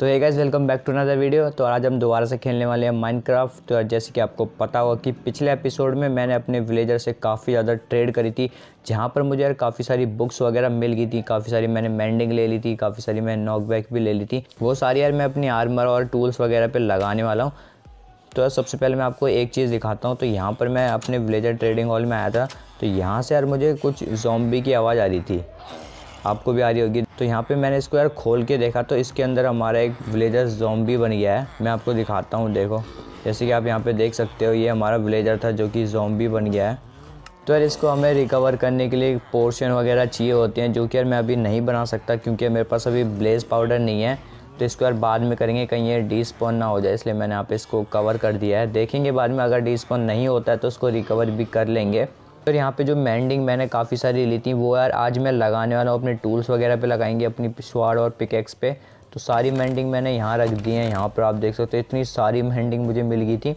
तो है guys welcome back to another video तो आज हम दोबारा से खेलने वाले हैं माइनक्राफ्ट तो जैसे कि आपको पता होगा कि पिछले एपिसोड में मैंने अपने विलेजर से काफ़ी ज़्यादा ट्रेड करी थी, जहाँ पर मुझे यार काफ़ी सारी बुक्स वगैरह मिल गई थी, काफ़ी सारी मैंने मैंडिंग ले ली थी, काफ़ी सारी मैंने नॉकबैक भी ले ली थी। वो सारी यार मैं अपनी आर्मर और टूल्स वगैरह पर लगाने वाला हूँ। तो सबसे पहले मैं आपको एक चीज़ दिखाता हूँ। तो यहाँ पर मैं अपने विलेजर ट्रेडिंग हॉल में आया था। तो यहाँ से यार मुझे कुछ जॉम्बी की आवाज़ आ रही थी। आपको भी आ रही होगी। तो यहाँ पे मैंने इसको यार खोल के देखा तो इसके अंदर हमारा एक विलेजर जॉम्बी बन गया है। मैं आपको दिखाता हूँ, देखो। जैसे कि आप यहाँ पे देख सकते हो, ये हमारा विलेजर था जो कि जॉम्बी बन गया है। तो यार इसको हमें रिकवर करने के लिए पोर्शन वगैरह चाहिए होते हैं, जो कि यार मैं अभी नहीं बना सकता, क्योंकि मेरे पास अभी ब्लेज पाउडर नहीं है। तो इसको यार बाद में करेंगे, कहीं ये डी स्पॉन ना हो जाए, इसलिए मैंने यहाँ पे इसको कवर कर दिया है। देखेंगे बाद में, अगर डी स्पॉन नहीं होता है तो उसको रिकवर भी कर लेंगे। फिर यहाँ पे जो मैंडिंग मैंने काफ़ी सारी ली थी, वो यार आज मैं लगाने वाला हूँ, अपने टूल्स वगैरह पे लगाएँगे, अपनी स्वाड और पिकेक्स पे। तो सारी मैंडिंग मैंने यहाँ रख दी है, यहाँ पर आप देख सकते हो, इतनी सारी मैंडिंग मुझे मिल गई थी।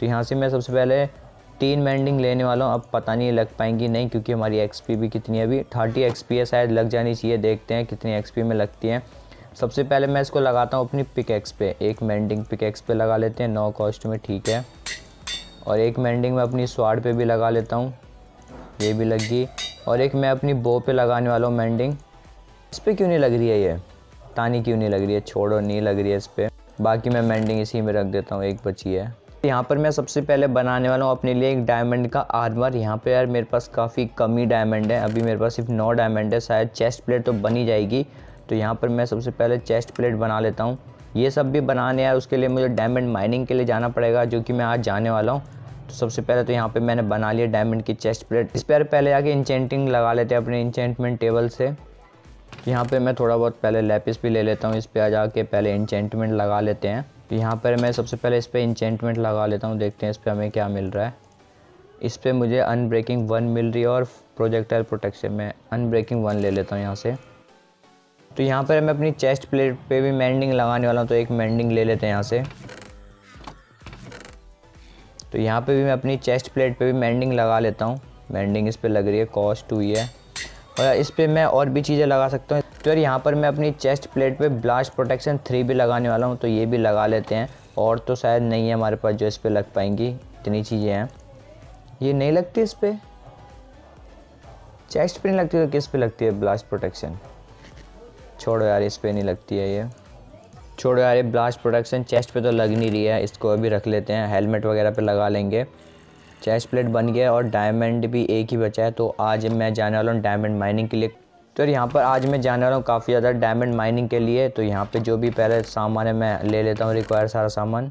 तो यहाँ से मैं सबसे पहले तीन मैंडिंग लेने वाला हूँ, अब पता नहीं लग पाएँगी नहीं, क्योंकि हमारी एक्सपी भी कितनी अभी। थर्टी एक्स है, शायद लग जानी चाहिए, देखते हैं कितनी एक्सपी में लगती है। सबसे पहले मैं इसको लगाता हूँ अपनी पिकेक्स पे, एक मैंडिंग पिकेक्स पे लगा लेते हैं, नौ कॉस्ट में, ठीक है। और एक मैंडिंग मैं अपनी स्वाड पे भी लगा लेता हूँ। ये भी लग गई। और एक मैं अपनी बो पे लगाने वाला हूँ मैंडिंग इस पर क्यों नहीं लग रही है ये? तानी क्यों नहीं लग रही है। छोड़ो, नहीं लग रही है इस पर बाकी मैं मैंडिंग इसी में रख देता हूँ, एक बची है। यहाँ पर मैं सबसे पहले बनाने वाला हूँ अपने लिए एक डायमंड का आर्मर। यहाँ पे यार मेरे पास काफ़ी कमी डायमंड है। अभी मेरे पास सिर्फ़ नौ डायमंड है, शायद चेस्ट प्लेट तो बनी जाएगी। तो यहाँ पर मैं सबसे पहले चेस्ट प्लेट बना लेता हूँ। ये सब भी बनाने यार उसके लिए मुझे डायमंड माइनिंग के लिए जाना पड़ेगा, जो कि मैं आज जाने वाला हूँ। तो सबसे पहले तो यहाँ पे मैंने बना लिया डायमंड की चेस्ट प्लेट इस पर पहले जाके इंचेंटिंग लगा लेते हैं अपने इंचेंटमेंट टेबल से। यहाँ पे मैं थोड़ा बहुत पहले लेपिस भी ले लेता हूँ, इस पर आ जाके पहले इंचेंटमेंट लगा लेते हैं। यहाँ पर मैं सबसे पहले इस पर इंचेंटमेंट लगा लेता हूँ, देखते हैं इस पर हमें क्या मिल रहा है। इस पर मुझे अनब्रेकिंग वन मिल रही है और प्रोजेक्टाइल प्रोटेक्शन में अनब्रेकिंग वन ले लेता हूँ यहाँ से। तो यहाँ पर मैं अपनी चेस्ट प्लेट पे भी मैंडिंग लगाने वाला हूँ तो एक मैंडिंग ले लेते हैं यहाँ से। तो यहाँ पे भी मैं अपनी चेस्ट प्लेट पे भी मैंडिंग लगा लेता हूँ। मैंडिंग इस पर लग रही है कॉस्ट हुई है। और इस पर मैं और भी चीज़ें लगा सकता हूँ। तो यार यहाँ पर मैं अपनी चेस्ट प्लेट पे ब्लास्ट प्रोटेक्शन थ्री भी लगाने वाला हूँ तो ये भी लगा लेते हैं। और तो शायद नहीं है हमारे पास जो इस पर लग पाएँगी, इतनी चीज़ें हैं। ये नहीं लगती इस पर चेस्ट पे नहीं लगती तो किस पे लगती है ब्लास्ट प्रोटेक्शन छोड़ो यार, इस पर नहीं लगती है ये। छोड़ो यार, ये ब्लास्ट प्रोडक्शन चेस्ट पे तो लग नहीं रही है। इसको अभी रख लेते हैं हेलमेट वगैरह पे लगा लेंगे। चेस्ट प्लेट बन गया और डायमंड भी एक ही बचा है। तो आज मैं जाने वाला हूँ डायमंड माइनिंग के लिए। तो यहाँ पर आज मैं जाने वाला हूँ काफ़ी ज़्यादा डायमंड माइनिंग के लिए। तो यहाँ पे जो भी पहले सामान है, मैं ले लेता हूँ रिक्वायर सारा सामान।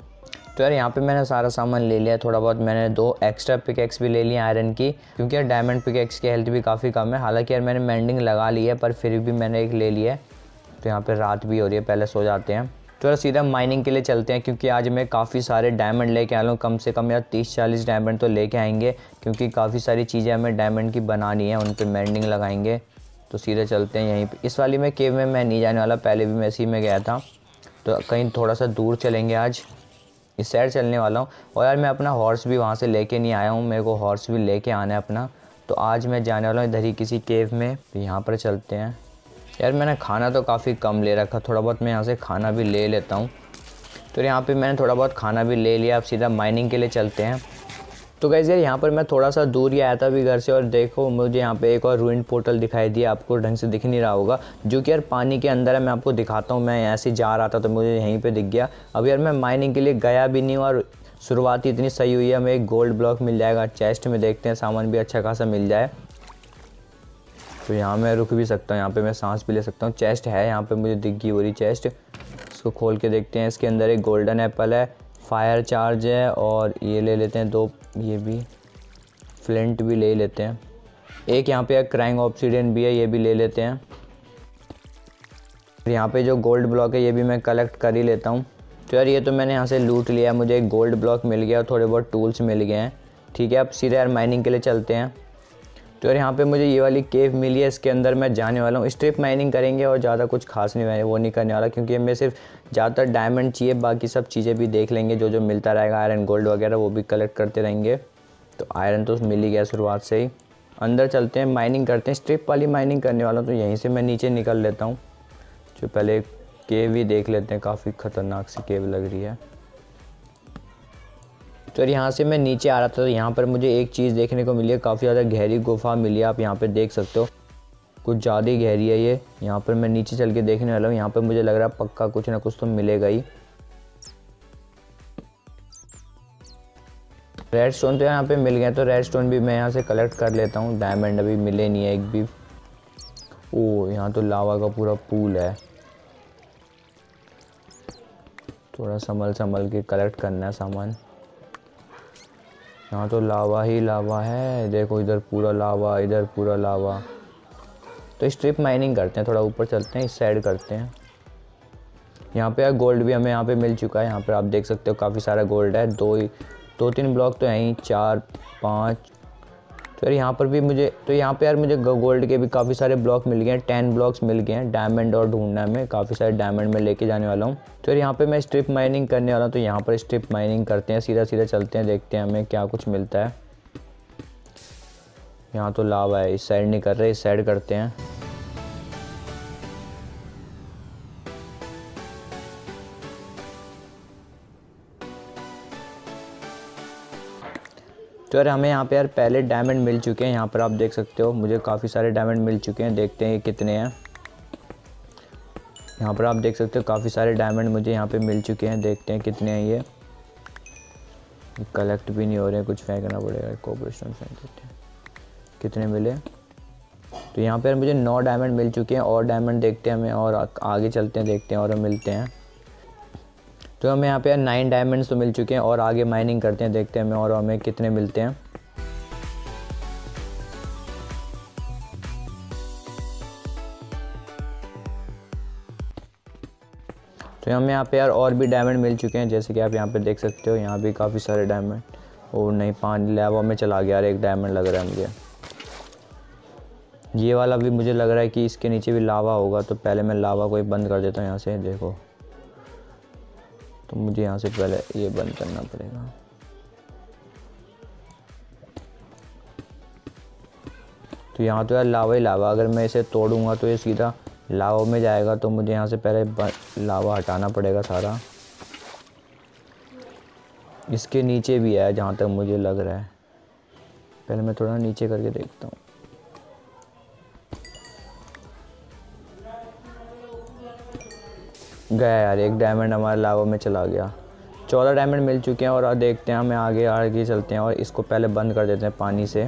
तो यार, यहाँ पे मैंने सारा सामान ले लिया थोड़ा बहुत मैंने दो एक्स्ट्रा पिकेक्स भी ले लिए आयरन की, क्योंकि यार डायमंड पिकेक्स की हेल्थ भी काफ़ी कम है। हालाँकि यार, मैंने मैंडिंग लगा ली है, पर फिर भी मैंने एक ले लिया है। तो यहाँ पर रात भी हो रही है, पहले सो जाते हैं। तो सीधा माइनिंग के लिए चलते हैं, क्योंकि आज मैं काफ़ी सारे डायमंड लेके आया हूँ। कम से कम यार तीस चालीस डायमंड तो लेके आएँगे, क्योंकि काफ़ी सारी चीज़ें हमें डायमंड की बनानी है उन पर मैंडिंग लगाएँगे। तो सीधे चलते हैं यहीं पर इस वाली में केव में मैं नहीं जाने वाला, पहले भी मैं इसी में गया था। तो कहीं थोड़ा सा दूर चलेंगे आज। इस साइड चलने वाला हूँ। और यार मैं अपना हॉर्स भी वहाँ से लेके नहीं आया हूँ, मेरे को हॉर्स भी लेके आना है अपना। तो आज मैं जाने वाला हूँ इधर ही किसी केव में। तो यहाँ पर चलते हैं। यार मैंने खाना तो काफ़ी कम ले रखा, थोड़ा बहुत मैं यहाँ से खाना भी ले लेता हूँ। तो यहाँ पे मैंने थोड़ा बहुत खाना भी ले लिया, अब सीधा माइनिंग के लिए चलते हैं। तो गैस यार यहाँ पर मैं थोड़ा सा दूर ही आया था अभी घर से और देखो, मुझे यहाँ पे एक और रूइन पोर्टल दिखाई दिया, आपको ढंग से दिख नहीं रहा होगा। जो कि यार पानी के अंदर है, मैं आपको दिखाता हूँ, मैं ऐसे जा रहा था तो मुझे यहीं पे दिख गया। अब यार मैं माइनिंग के लिए गया भी नहीं और शुरुआत इतनी सही हुई है, हमें एक गोल्ड ब्लॉक मिल जाएगा चेस्ट में देखते हैं, सामान भी अच्छा खासा मिल जाए। तो यहाँ मैं रुक भी सकता हूँ, यहाँ पे मैं सांस भी ले सकता हूँ। चेस्ट है, यहाँ पे मुझे दिख गई हो रही चेस्ट। इसको खोल के देखते हैं, इसके अंदर एक गोल्डन एप्पल है, फायर चार्ज है और ये ले लेते हैं दो, ये भी, फ्लिंट भी ले लेते हैं। एक यहाँ पे क्राइंग ऑप्सीडियन भी है, ये भी ले लेते हैं। यहाँ पे जो गोल्ड ब्लॉक है, ये भी मैं कलेक्ट कर ही लेता हूँ। तो यार ये तो मैंने यहाँ से लूट लिया, मुझे एक गोल्ड ब्लॉक मिल गया और थोड़े बहुत टूल्स मिल गए हैं। ठीक है, अब सीधे यार माइनिंग के लिए चलते हैं। तो यार यहाँ पे मुझे ये वाली केव मिली है, इसके अंदर मैं जाने वाला हूँ। स्ट्रिप माइनिंग करेंगे और ज़्यादा कुछ खास नहीं है, वो नहीं करने वाला, क्योंकि हमें सिर्फ़ ज़्यादातर डायमंड चाहिए, बाकी सब चीज़ें भी देख लेंगे जो जो मिलता रहेगा आयरन गोल्ड वगैरह, वो भी कलेक्ट करते रहेंगे। तो आयरन तो मिल ही गया शुरुआत से ही। अंदर चलते हैं माइनिंग करते हैं। स्ट्रिप वाली माइनिंग करने वाला हूँ तो यहीं से मैं नीचे निकल लेता हूँ। जो पहले केव भी देख लेते हैं, काफ़ी ख़तरनाक सी केव लग रही है। तो यहाँ से मैं नीचे आ रहा था तो यहाँ पर मुझे एक चीज़ देखने को मिली है, काफ़ी ज़्यादा गहरी गुफा मिली है, आप यहाँ पे देख सकते हो। कुछ ज़्यादा ही गहरी है ये। यहाँ पर मैं नीचे चल के देखने वाला हूँ, यहाँ पर मुझे लग रहा है पक्का कुछ ना कुछ तो मिलेगा ही। रेड स्टोन तो यहाँ पे मिल गया तो रेड स्टोन भी मैं यहाँ से कलेक्ट कर लेता हूँ। डायमंड अभी मिले नहीं है एक भी। ओ यहाँ तो लावा का पूरा पूल है। थोड़ा संभल संभल के कलेक्ट करना है सामान। यहाँ तो लावा ही लावा है। देखो इधर पूरा लावा, इधर पूरा लावा। तो स्ट्रिप माइनिंग करते हैं, थोड़ा ऊपर चलते हैं, इस साइड करते हैं। यहाँ पे यार गोल्ड भी हमें यहाँ पे मिल चुका है। यहाँ पे आप देख सकते हो काफ़ी सारा गोल्ड है। दो ही दो तीन ब्लॉक तो हैं ही, चार, पाँच तो यार यहाँ पर भी मुझे तो यहाँ पे यार मुझे गोल्ड के भी काफ़ी सारे ब्लॉक मिल गए हैं टेन ब्लॉक्स मिल गए हैं डायमंड और ढूंढना में, काफ़ी सारे डायमंड में लेके जाने वाला हूँ। तो यार यहाँ पे मैं स्ट्रिप माइनिंग करने वाला हूँ तो यहाँ पर स्ट्रिप माइनिंग करते हैं सीधा सीधा चलते हैं, देखते हैं हमें क्या कुछ मिलता है। यहाँ तो लाभ है, इस साइड नहीं कर रहे, इस साइड करते हैं। तो यार हमें यहाँ पे यार पहले डायमंड मिल चुके हैं, यहाँ पर आप देख सकते हो। मुझे काफ़ी सारे डायमंड मिल चुके हैं, देखते हैं कितने हैं। यहाँ पर आप देख सकते हो, काफ़ी सारे डायमंड मुझे यहाँ पे मिल चुके हैं, देखते हैं कितने हैं ये। कलेक्ट भी नहीं हो रहे हैं कुछ फेंकना पड़ेगा कोपरेशन फेंक देते हैं। कितने मिले? तो यहाँ पर मुझे नौ डायमंड मिल चुके हैं, और डायमंड देखते हैं हमें, और आगे चलते हैं, देखते हैं, और मिलते हैं। तो हमें यहाँ पे नाइन डायमंड्स तो मिल चुके हैं और आगे माइनिंग करते हैं, देखते हैं हमें और हमें कितने मिलते हैं। तो हमें यहाँ पे यार और भी डायमंड मिल चुके हैं, जैसे कि आप यहाँ पे देख सकते हो, यहाँ भी काफ़ी सारे डायमंड और नहीं पाँच लेवा में चला गया यार, एक डायमंड लग रहा है मुझे। ये वाला भी मुझे लग रहा है कि इसके नीचे भी लावा होगा तो पहले मैं लावा को ही बंद कर देता हूँ यहाँ से, देखो। तो मुझे यहाँ से पहले ये बंद करना पड़ेगा। तो यहाँ तो यार लावा ही लावा, अगर मैं इसे तोड़ूँगा तो ये सीधा लावा में जाएगा तो मुझे यहाँ से पहले लावा हटाना पड़ेगा सारा। इसके नीचे भी है जहाँ तक मुझे लग रहा है। पहले मैं थोड़ा नीचे करके देखता हूँ। गया यार, एक डायमंड हमारे लावा में चला गया। चौदह डायमंड मिल चुके हैं और देखते हैं, हमें आगे आगे चलते हैं और इसको पहले बंद कर देते हैं पानी से।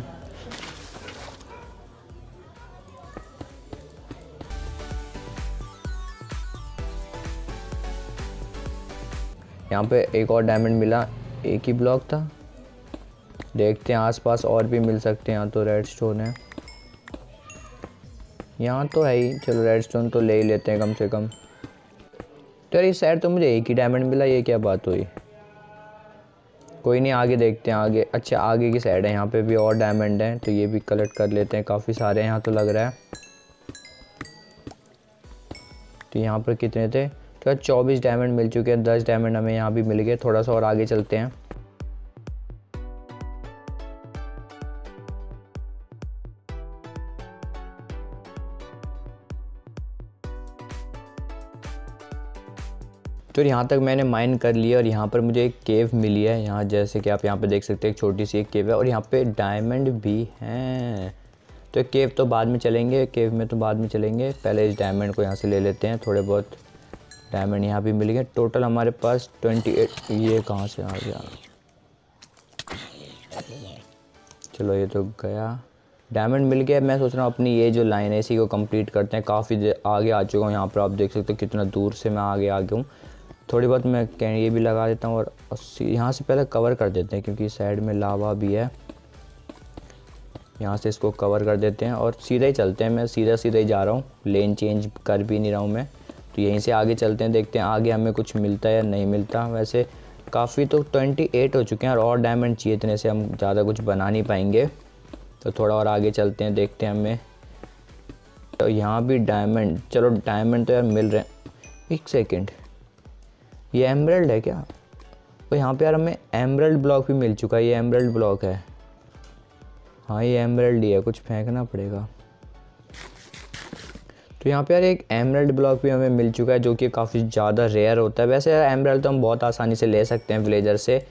यहाँ पे एक और डायमंड मिला, एक ही ब्लॉक था। देखते हैं आसपास और भी मिल सकते हैं, यहाँ तो रेड स्टोन है। यहाँ तो है ही, चलो रेड स्टोन तो ले ही लेते हैं कम से कम। तो यार इस साइड तो मुझे एक ही डायमंड मिला, ये क्या बात हुई? कोई नहीं, आगे देखते हैं, आगे अच्छा आगे की साइड है, यहाँ पे भी और डायमंड हैं तो ये भी कलेक्ट कर लेते हैं, काफ़ी सारे यहाँ तो लग रहा है। तो यहाँ पर कितने थे? तो यार चौबीस डायमंड मिल चुके हैं, दस डायमंड हमें यहाँ भी मिल गए, थोड़ा सा और आगे चलते हैं। तो यहाँ तक मैंने माइन कर लिया और यहाँ पर मुझे एक केव मिली है। यहाँ जैसे कि आप यहाँ पे देख सकते हैं एक छोटी सी एक केव है और यहाँ पे डायमंड भी हैं। तो केव तो बाद में चलेंगे केव में तो बाद में चलेंगे। पहले इस डायमंड को यहाँ से ले लेते हैं, थोड़े बहुत डायमंड यहाँ भी मिल गए। टोटल हमारे पास ट्वेंटी एट ये कहाँ से आ गया? चलो ये तो गया। डायमंड मिल गया। मैं सोच रहा हूँ अपनी ये जो लाइन है, इसी को कंप्लीट करते हैं। काफ़ी आगे आ चुका हूँ यहाँ पर। आप देख सकते हो कितना दूर से मैं आगे आ गया हूँ। थोड़ी बहुत मैं कह ये भी लगा देता हूँ और यहाँ से पहले कवर कर देते हैं क्योंकि साइड में लावा भी है। यहाँ से इसको कवर कर देते हैं और सीधा ही चलते हैं। मैं सीधा सीधा ही जा रहा हूँ। लेन चेंज कर भी नहीं रहा हूँ मैं। तो यहीं से आगे चलते हैं, देखते हैं आगे हमें कुछ मिलता है या नहीं मिलता। वैसे काफ़ी तो ट्वेंटी एट हो चुके हैं और और डायमंड चाहिए इतने से हम ज़्यादा कुछ बना नहीं पाएँगे। तो थोड़ा और आगे चलते हैं, देखते हैं हमें। तो यहाँ भी डायमंड चलो डायमंड तो यार मिल रहे हैं। एक सेकेंड ये एमरल्ड है क्या? तो यहाँ पे यार हमें एमरल्ड ब्लॉक भी मिल चुका है ये एमरल्ड ब्लॉक है। हाँ ये एमरल्ड ही है कुछ फेंकना पड़ेगा। तो यहाँ पे यार एक एमरल्ड ब्लॉक भी हमें मिल चुका है जो कि काफ़ी ज़्यादा रेयर होता है। वैसे यार एमरल्ड तो हम बहुत आसानी से ले सकते हैं विलेजर से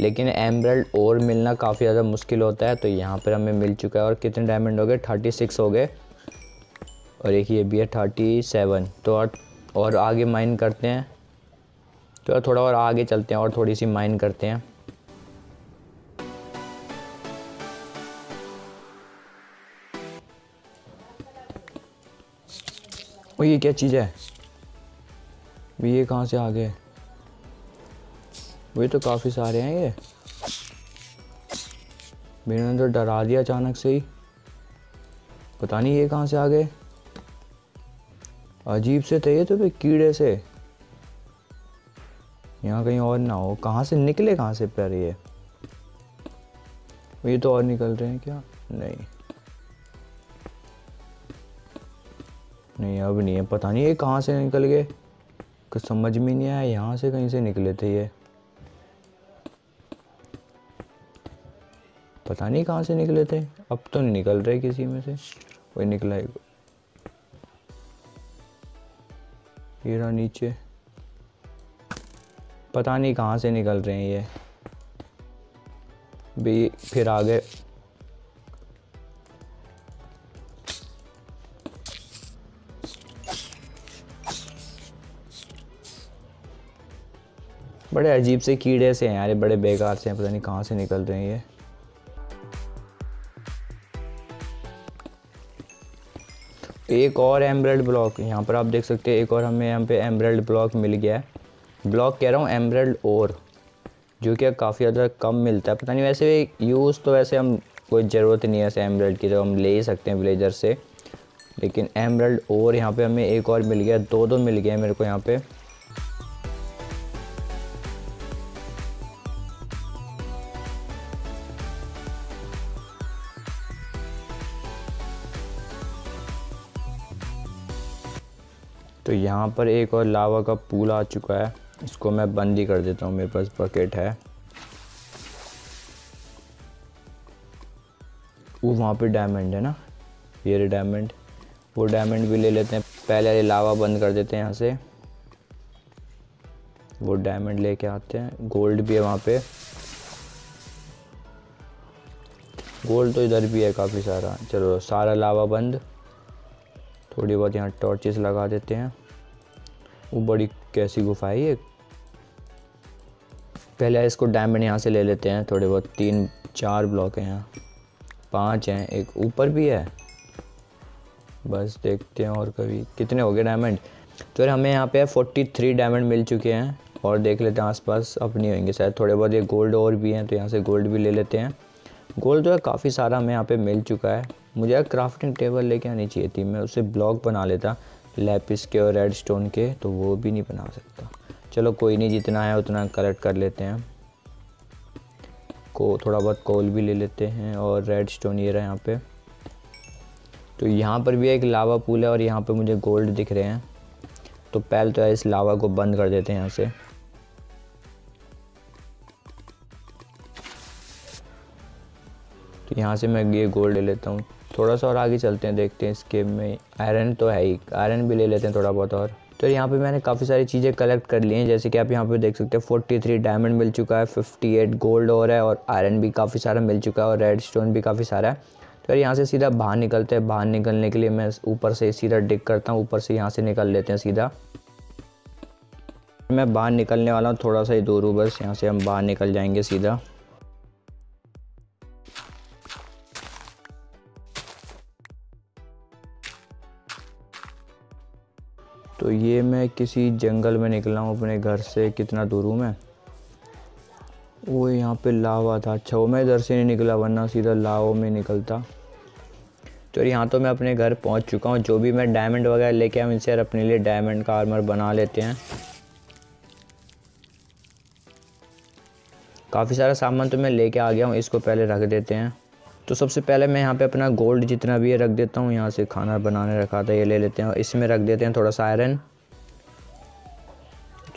लेकिन एमरल्ड और मिलना काफ़ी ज़्यादा मुश्किल होता है तो यहाँ पर हमें मिल चुका है। और कितने डायमंड हो गए? थर्टी सिक्स हो गए। और एक ये भी है थर्टी सेवन तो और, और आगे माइन करते हैं। तो थोड़ा और आगे चलते हैं और थोड़ी सी माइन करते हैं। ओ ये क्या चीज़ है? ये कहाँ से आ गए वही तो काफ़ी सारे हैं ये। मैंने तो डरा दिया अचानक से ही। पता नहीं ये कहाँ से आ गए। अजीब से थे ये तो भाई कीड़े से। यहाँ कहीं और ना हो। कहाँ से निकले, कहाँ से पैर ये? ये तो और निकल रहे हैं क्या? नहीं। नहीं, अब नहीं है। पता नहीं ये कहाँ से निकल गए। कुछ समझ में नहीं आया यहाँ से कहीं से निकले थे ये। पता नहीं कहाँ से निकले थे। अब तो नहीं निकल रहे किसी में से। वही निकला है ये रहा नीचे। पता नहीं कहाँ से निकल रहे हैं ये। भी फिर आगे। बड़े अजीब से कीड़े से हैं यार बड़े बेकार से हैं, पता नहीं कहाँ से निकल रहे हैं ये। एक और एमब्रेड ब्लॉक यहाँ पर आप देख सकते हैं, एक और हमें यहाँ पे एमब्रेड ब्लॉक मिल गया है। ब्लॉक कह रहा हूँ एमब्रेड और जो कि काफ़ी ज़्यादा कम मिलता है। पता नहीं, वैसे यूज़ तो वैसे हम कोई ज़रूरत नहीं है ऐसे एमब्रेड की तो हम ले ही सकते हैं विलेजर से। लेकिन एमब्रेड और यहाँ पे हमें एक और मिल गया दो दो मिल गए मेरे को यहाँ पे। तो यहाँ पर एक और लावा का पूल आ चुका है। इसको मैं बंद ही कर देता हूँ, मेरे पास बकेट है। वो वहाँ पे डायमंड है ना, ये डायमंड वो डायमंड भी ले लेते हैं, पहले लावा बंद कर देते हैं यहाँ से। वो डायमंड लेके आते हैं गोल्ड भी है वहाँ पे। गोल्ड तो इधर भी है काफ़ी सारा। चलो, सारा लावा बंद। थोड़ी बहुत यहाँ टॉर्चेस लगा देते हैं। वो बड़ी कैसी गुफा है ये? पहले इसको डायमंड यहाँ से ले लेते हैं, थोड़े बहुत तीन, चार ब्लॉक हैं यहाँ। पाँच हैं, एक ऊपर भी है। बस देखते हैं और कभी, कितने हो गए डायमंड तो हमें यहाँ पे फोर्टी थ्री डायमंड मिल चुके हैं, और देख लेते हैं आसपास अब नहीं होंगे शायद। थोड़े बहुत ये गोल्ड और भी हैं तो यहाँ से गोल्ड भी ले लेते हैं। गोल्ड जो है काफ़ी सारा हमें यहाँ पे मिल चुका है। मुझे क्राफ्टिंग टेबल लेके आनी चाहिए थी, मैं उससे ब्लॉक बना लेता लेपिस के और रेड स्टोन के तो वो भी नहीं बना सकता। चलो कोई नहीं, जितना है उतना कलेक्ट कर लेते हैं। को थोड़ा बहुत कोल भी ले लेते हैं और रेड स्टोन ये रहा यहाँ पे। तो यहाँ पर भी एक लावा पूल है और यहाँ पे मुझे गोल्ड दिख रहे हैं। तो पहले तो इस लावा को बंद कर देते हैं यहाँ से। तो यहाँ से मैं ये गोल्ड ले लेता हूँ। थोड़ा सा और आगे चलते हैं, देखते हैं इस गेम में। आयरन तो है ही आयरन भी ले लेते हैं थोड़ा बहुत और। तो यहाँ पे मैंने काफ़ी सारी चीज़ें कलेक्ट कर ली हैं। जैसे कि आप यहाँ पे देख सकते हैं 43 डायमंड मिल चुका है 58 गोल्ड और है और आयरन भी काफ़ी सारा मिल चुका है और रेड स्टोन भी काफ़ी सारा है। तो यहाँ से सीधा बाहर निकलते हैं। बाहर निकलने के लिए मैं ऊपर से सीधा डिग करता हूँ, ऊपर से यहाँ से निकल लेते हैं सीधा। मैं बाहर निकलने वाला हूँ, थोड़ा सा ही दूर हूँ, बस यहाँ से हम बाहर निकल जाएँगे सीधा। तो ये मैं किसी जंगल में निकला हूँ अपने घर से, कितना दूर हूँ मैं? वो यहाँ पे लावा था। अच्छा वो मैं इधर से नहीं निकला, वरना सीधा लावो में निकलता। तो यहाँ तो मैं अपने घर पहुँच चुका हूँ। जो भी मैं डायमंड वगैरह लेके आऊँ इनसे अपने लिए डायमंड का आर्मर बना लेते हैं। काफ़ी सारा सामान तो मैं लेके आ गया हूँ, इसको पहले रख देते हैं। तो सबसे पहले मैं यहाँ पे अपना गोल्ड जितना भी है रख देता हूँ। यहाँ से खाना बनाने रखा था, ये ले लेते हैं। इसमें रख देते हैं थोड़ा सा आयरन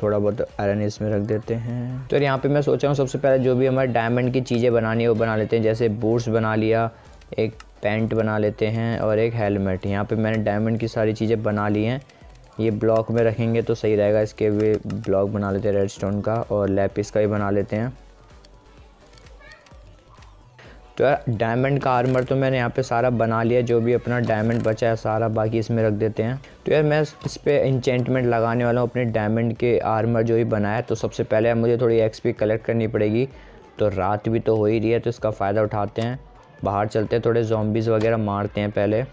थोड़ा बहुत आयरन इसमें रख देते हैं। तो यहाँ पे मैं सोच रहा हूँ, सबसे पहले जो भी हमारे डायमंड की चीज़ें बनानी है, वो बना लेते हैं। जैसे बूट्स बना लिया, एक पैंट बना लेते हैं और एक हेलमेट यहाँ पे मैंने डायमंड की सारी चीज़ें बना ली हैं। ये ब्लॉक में रखेंगे तो सही रहेगा, इसके भी ब्लॉक बना लेते हैं रेड स्टोन का और लेपिस का भी बना लेते हैं। तो डायमंड का आर्मर तो मैंने यहाँ पे सारा बना लिया, जो भी अपना डायमंड बचा है, सारा बाकी इसमें रख देते हैं। तो यार, मैं इस पर इंचेंटमेंट लगाने वाला हूँ, अपने डायमंड के आर्मर जो भी बनाया तो सबसे पहले मुझे थोड़ी एक्सपी कलेक्ट करनी पड़ेगी। तो रात भी तो हो ही रही है तो इसका फ़ायदा उठाते हैं। बाहर चलते हैं, थोड़े जॉम्बीज़ वगैरह मारते हैं पहले।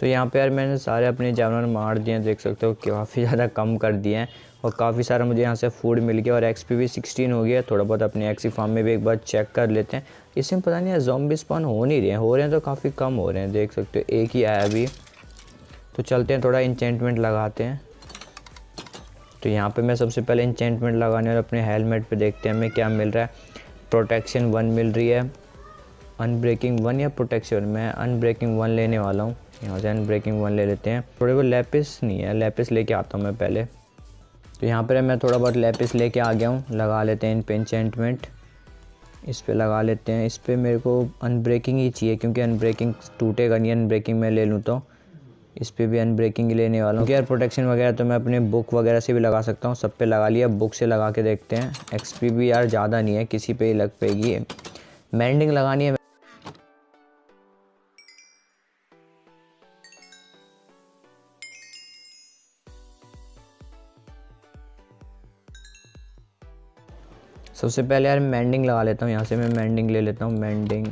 तो यहाँ पे यार मैंने सारे अपने जानवर मार दिए हैं, देख सकते हो, काफ़ी ज़्यादा कम कर दिए हैं और काफ़ी सारा मुझे यहाँ से फ़ूड मिल गया और एक्सपी भी सिक्सटीन हो गया थोड़ा बहुत अपने एक्सी फार्म में भी एक बार चेक कर लेते हैं। इसमें पता नहीं है जॉम्बी स्पॉन हो नहीं रहे हैं, हो रहे हैं तो काफ़ी कम हो रहे हैं, देख सकते हो, एक ही आया अभी। तो चलते हैं, थोड़ा इंचेंटमेंट लगाते हैं। तो यहाँ पर मैं सबसे पहले इंचेंटमेंट लगाने और अपने हेलमेट पर देखते हैं हमें क्या मिल रहा है। प्रोटेक्शन वन मिल रही है अनब्रेकिंग वन या प्रोटेक्शन मैं अनब्रेकिंग वन लेने वाला हूँ। यहाँ से ब्रेकिंग वन ले लेते हैं। थोड़े बहुत लेपिस नहीं है लेपिस लेके आता हूँ मैं पहले। तो यहाँ पर मैं थोड़ा बहुत लेपिस लेके आ गया हूँ। लगा लेते हैं इन पे इंचेंटमेंट इस पर लगा लेते हैं। इस पर मेरे को अनब्रेकिंग ही चाहिए, क्योंकि अनब्रेकिंग टूटेगा नहीं। अनब्रेकिंग मैं ले लूँ तो। इस पर भी अनब्रेकिंग लेने वाला हूँ। एयर प्रोटेक्शन वगैरह तो मैं अपने बुक वगैरह से भी लगा सकता हूँ। सब पे लगा लिया बुक से लगा के देखते हैं। एक्सपी भी यार ज़्यादा नहीं है, किसी पे ही लग पेगी। मैंडिंग लगानी है। सबसे पहले यार मैंडिंग लगा लेता हूँ यहाँ से, मैं मैंडिंग ले लेता हूँ मैंडिंग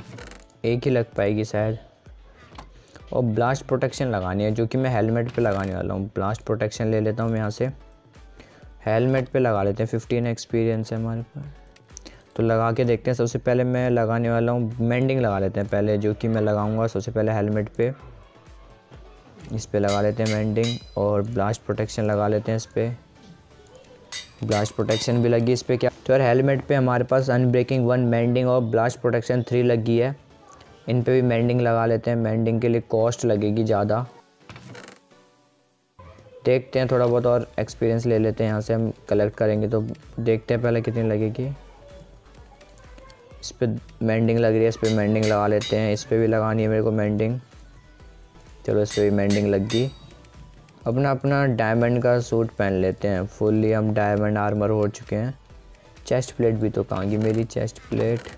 एक ही लग पाएगी शायद। और ब्लास्ट प्रोटेक्शन लगानी है, जो कि मैं हेलमेट पे लगाने वाला हूँ। ब्लास्ट प्रोटेक्शन ले लेता हूँ यहाँ से। हेलमेट पे लगा लेते हैं फिफ्टीन एक्सपीरियंस है हमारे पास। तो लगा के देखते हैं, सबसे पहले मैं लगाने वाला हूँ मैंडिंग लगा लेते हैं पहले, जो कि मैं लगाऊँगा सबसे पहले हेलमेट पे। इस पर लगा लेते हैं मैंडिंग और ब्लास्ट प्रोटेक्शन लगा लेते हैं इस पर ब्लास्ट प्रोटेक्शन भी लगी इस पर क्या? तो यार, हेलमेट पे हमारे पास अनब्रेकिंग वन मैंडिंग और ब्लास्ट प्रोटेक्शन थ्री लगी है। इन पे भी मैंडिंग लगा लेते हैं। मैंडिंग के लिए कॉस्ट लगेगी ज़्यादा। देखते हैं, थोड़ा बहुत और एक्सपीरियंस ले लेते हैं। यहाँ से हम कलेक्ट करेंगे तो देखते हैं पहले कितनी लगेगी। इस पर मैंडिंग लग रही है। इस पर मैंडिंग लगा लेते हैं। इस पर भी लगानी है मेरे को मैंडिंग चलो, इस पर भी मैंडिंग लग गई। अपना अपना डायमंड का सूट पहन लेते हैं। फुल्ली हम डायमंड आर्मर हो चुके हैं। चेस्ट प्लेट भी तो कहाँ मेरी चेस्ट प्लेट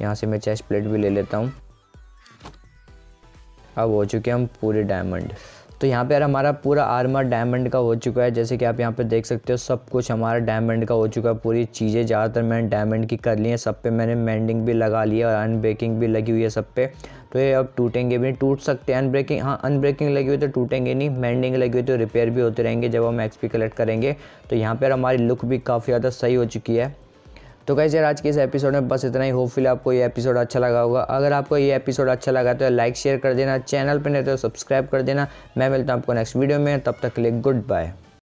यहाँ से मैं चेस्ट प्लेट भी ले लेता हूँ। अब हो चुके हैं हम पूरे डायमंड तो यहाँ पे यार हमारा पूरा आर्मर डायमंड का हो चुका है। जैसे कि आप यहाँ पे देख सकते हो, सब कुछ हमारा डायमंड का हो चुका है। पूरी चीज़ें ज़्यादातर मैंने डायमंड की कर ली हैं। सब पे मैंने मैंडिंग भी लगा लिया और अनबेकिंग भी लगी हुई है सब पे। तो ये अब टूटेंगे भी, टूट सकते हैं। अनब्रेकिंग हाँ अनब्रेकिंग लगी हुई तो टूटेंगे नहीं मैंडिंग लगी हुई तो रिपेयर भी होते रहेंगे जब हम एक्सपी कलेक्ट करेंगे। तो यहाँ पर हमारी लुक भी काफ़ी ज़्यादा सही हो चुकी है। तो कैसे यार आज के इस एपिसोड में बस इतना ही। होपफुली आपको ये एपिसोड अच्छा लगा होगा। अगर आपको ये एपिसोड अच्छा लगा तो लाइक शेयर कर देना। चैनल पर नहीं तो सब्सक्राइब कर देना। मैं मिलता हूँ आपको नेक्स्ट वीडियो में। तब तक के लिए गुड बाय